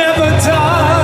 never die.